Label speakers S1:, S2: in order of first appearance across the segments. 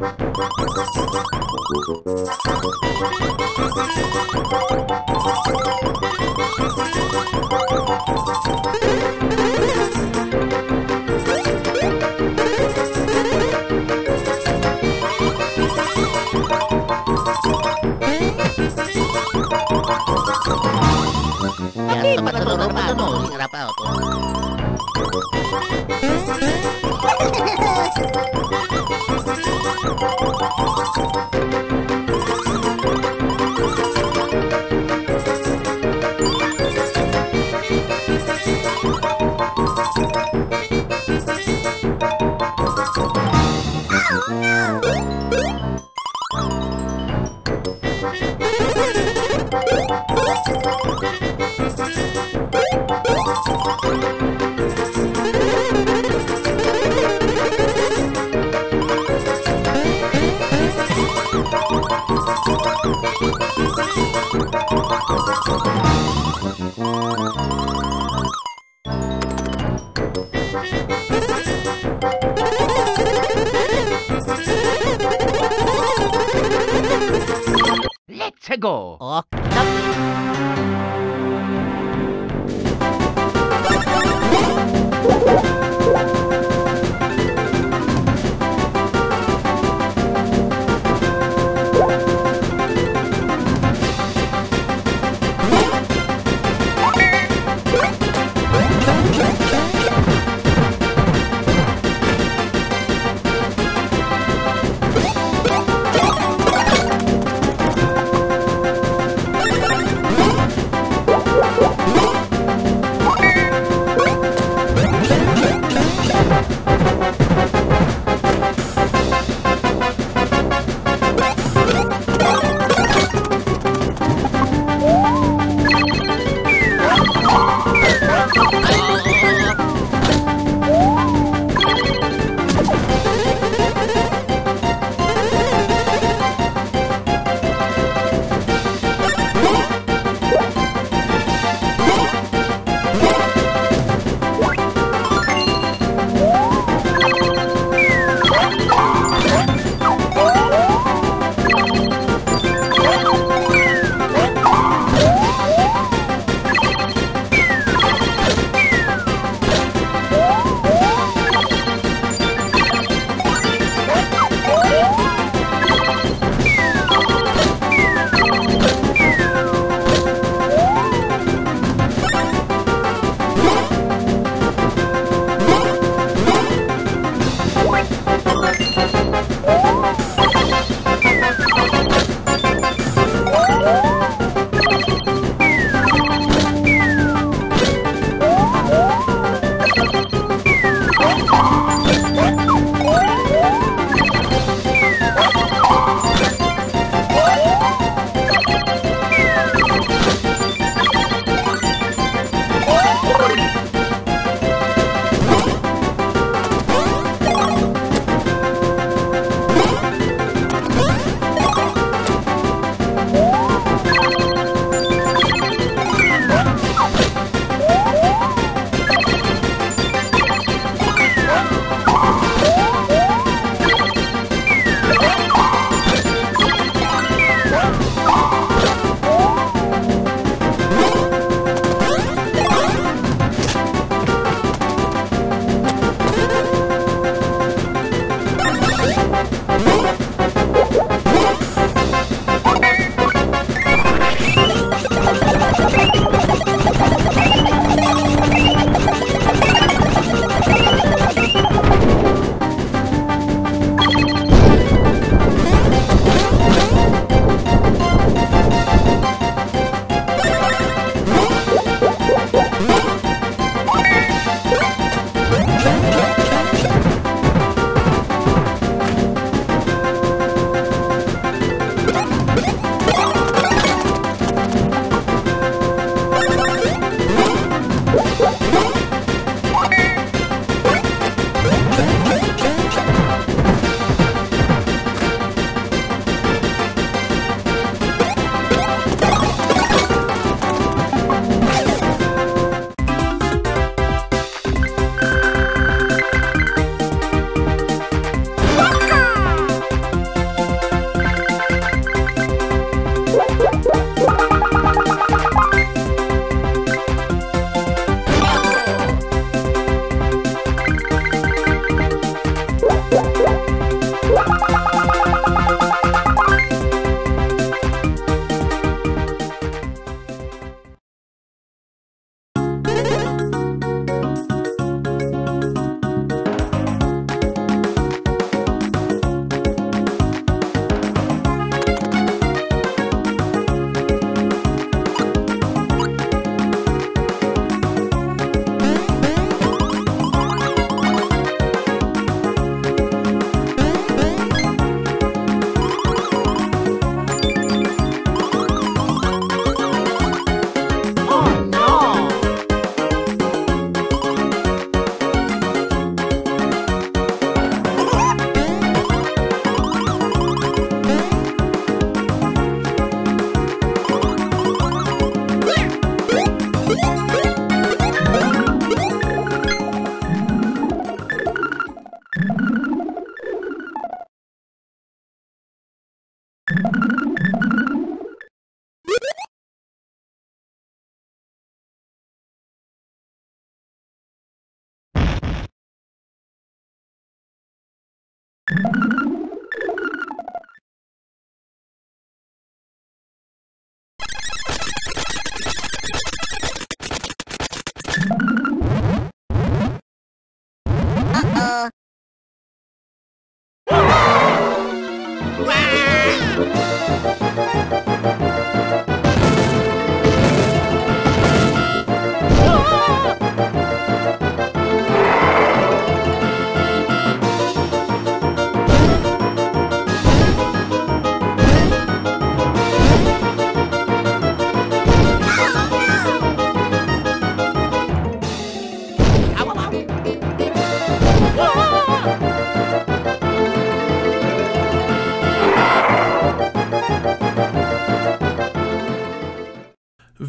S1: Thank
S2: you. 최
S1: 고!
S2: 어,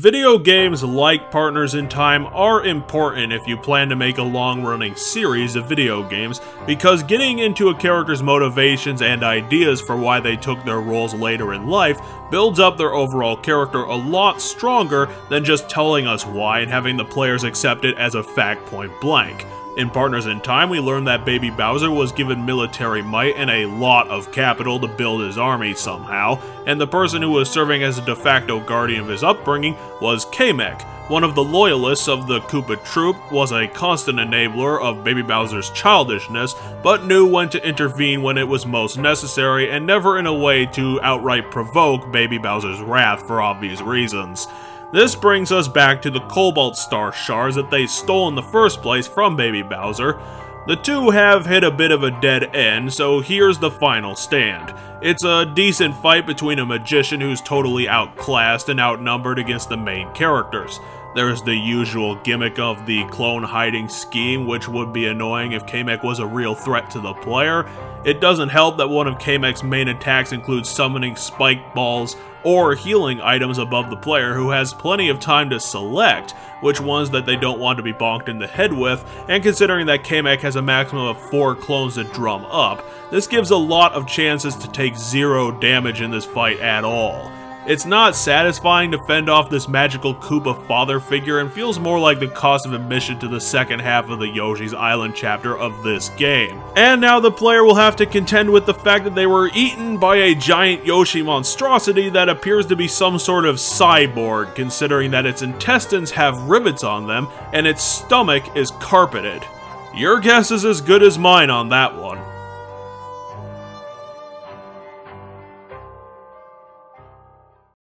S3: Video games like Partners in Time are important if you plan to make a long-running series of video games, because getting into a character's motivations and ideas for why they took their roles later in life builds up their overall character a lot stronger than just telling us why and having the players accept it as a fact point blank. In Partners in Time, we learned that Baby Bowser was given military might and a lot of capital to build his army somehow, and the person who was serving as a de facto guardian of his upbringing was Kamek. One of the loyalists of the Koopa troop was a constant enabler of Baby Bowser's childishness, but knew when to intervene when it was most necessary and never in a way to outright provoke Baby Bowser's wrath for obvious reasons. This brings us back to the Cobalt Star shards that they stole in the first place from Baby Bowser. The two have hit a bit of a dead end, so here's the final stand. It's a decent fight between a magician who's totally outclassed and outnumbered against the main characters. There's the usual gimmick of the clone hiding scheme, which would be annoying if Kamek was a real threat to the player. It doesn't help that one of Kamek's main attacks includes summoning spike balls or healing items above the player who has plenty of time to select which ones that they don't want to be bonked in the head with, and considering that Kamek has a maximum of 4 clones to drum up, this gives a lot of chances to take zero damage in this fight at all. It's not satisfying to fend off this magical Koopa father figure and feels more like the cost of admission to the second half of the Yoshi's Island chapter of this game. And now the player will have to contend with the fact that they were eaten by a giant Yoshi monstrosity that appears to be some sort of cyborg, considering that its intestines have rivets on them and its stomach is carpeted. Your guess is as good as mine on that one.